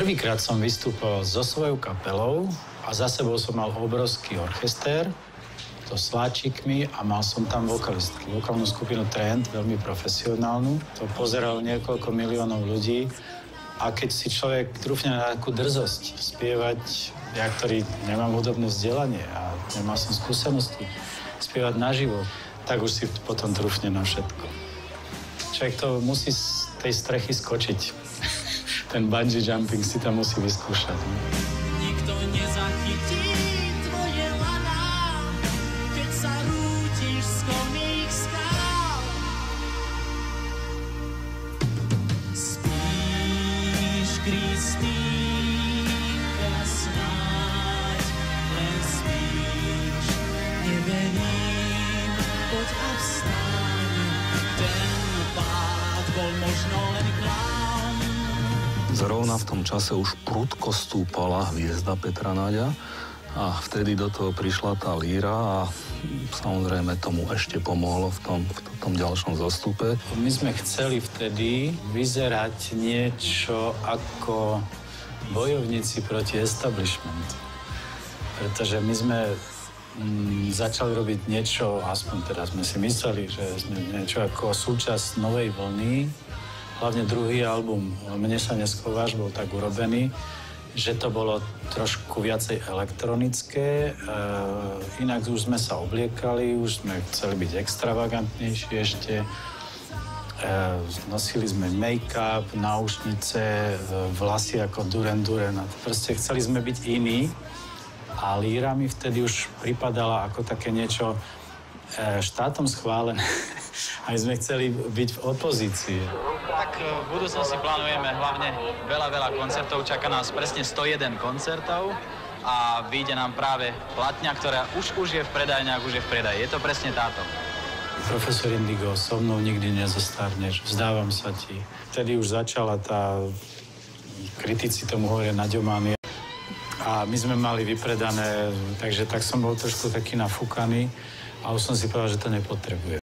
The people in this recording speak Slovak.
Prvýkrát som vystúpal so svojou kapelou a za sebou som mal obrovský orchester, to s vláčikmi a mal som tam vokalistky, vokálnu skupinu Trend, veľmi profesionálnu. To pozeralo niekoľko miliónov ľudí a keď si človek trúfne na takú drzosť spievať, ja, ktorý nemám hudobné vzdelanie a nemal som skúsenosti spievať naživo, tak už si potom trúfne na všetko. Človek to musí z tej strechy skočiť. Ten bungee jumping si tam musí vyskúšať. Nikto nezachytí tvoje lana, keď sa rútiš z komých skál. Spíš, Kristýnka, snáď len spíš. Neverím, poď a Zrovna v tom čase už prudko stúpala hviezda Petra Náďa a vtedy do toho prišla tá líra a samozrejme tomu ešte pomohlo v tom, v tom ďalšom zostupe. My sme chceli vtedy vyzerať niečo ako bojovníci proti establishmentu. Pretože my sme mm, začali robiť niečo, aspoň teraz sme si mysleli, že sme niečo ako súčasť novej vlny, hlavne druhý album Mne sa neschováš bol tak urobený, že to bolo trošku viacej elektronické, e, inak už sme sa obliekali, už sme chceli byť extravagantnejší ešte. E, nosili sme make-up, náušnice, e, vlasy ako Duran Duran. Proste chceli sme byť iní a Líra mi vtedy už pripadala ako také niečo e, štátom schválené. Aj sme chceli byť v opozícii. Tak e, v budúcnosti plánujeme hlavne veľa, veľa koncertov. Čaká nás presne 101 koncertov a vyjde nám práve platňa, ktorá už, už je v predajniach, už je v predaji. Je to presne táto. Profesor Indigo, so mnou nikdy nezostárneš, vzdávam sa ti. Vtedy už začala tá, kritici tomu hovoria naďomány. A my sme mali vypredané, takže tak som bol trošku taký nafúkaný a už som si povedal, že to nepotrebuje.